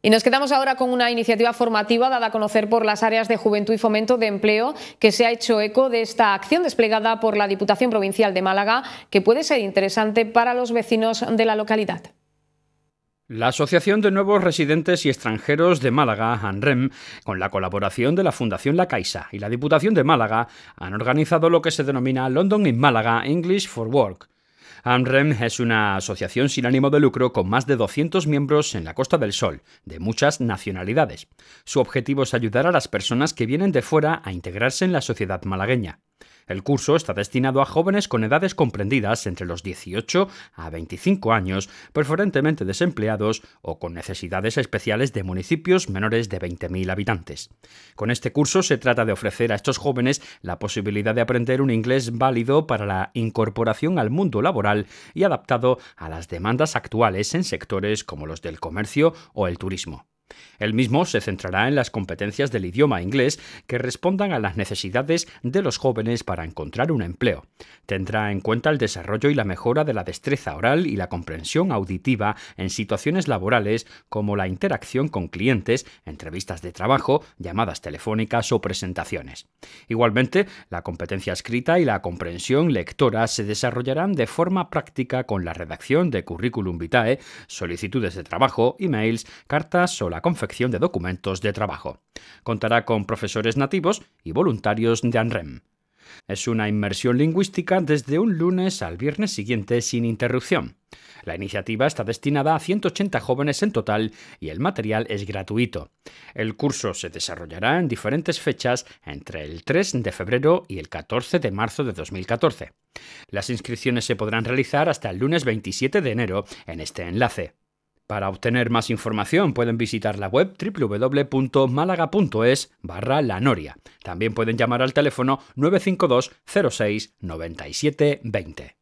Y nos quedamos ahora con una iniciativa formativa dada a conocer por las áreas de juventud y fomento de empleo que se ha hecho eco de esta acción desplegada por la Diputación Provincial de Málaga que puede ser interesante para los vecinos de la localidad. La Asociación de Nuevos Residentes y Extranjeros de Málaga, ANREM, con la colaboración de la Fundación La Caixa y la Diputación de Málaga, han organizado lo que se denomina London in Málaga English for Work AMREM es una asociación sin ánimo de lucro con más de 200 miembros en la Costa del Sol, de muchas nacionalidades. Su objetivo es ayudar a las personas que vienen de fuera a integrarse en la sociedad malagueña. El curso está destinado a jóvenes con edades comprendidas entre los 18 a 25 años, preferentemente desempleados o con necesidades especiales de municipios menores de 20.000 habitantes. Con este curso se trata de ofrecer a estos jóvenes la posibilidad de aprender un inglés válido para la incorporación al mundo laboral y adaptado a las demandas actuales en sectores como los del comercio o el turismo. El mismo se centrará en las competencias del idioma inglés que respondan a las necesidades de los jóvenes para encontrar un empleo. Tendrá en cuenta el desarrollo y la mejora de la destreza oral y la comprensión auditiva en situaciones laborales como la interacción con clientes, entrevistas de trabajo, llamadas telefónicas o presentaciones. Igualmente, la competencia escrita y la comprensión lectora se desarrollarán de forma práctica con la redacción de currículum vitae, solicitudes de trabajo, emails, cartas o la confección de documentos de trabajo. Contará con profesores nativos y voluntarios de ANREM. Es una inmersión lingüística desde un lunes al viernes siguiente sin interrupción. La iniciativa está destinada a 180 jóvenes en total y el material es gratuito. El curso se desarrollará en diferentes fechas entre el 3 de febrero y el 14 de marzo de 2014. Las inscripciones se podrán realizar hasta el lunes 27 de enero en este enlace. Para obtener más información pueden visitar la web www.málaga.es barra la. También pueden llamar al teléfono 952 06 97 20.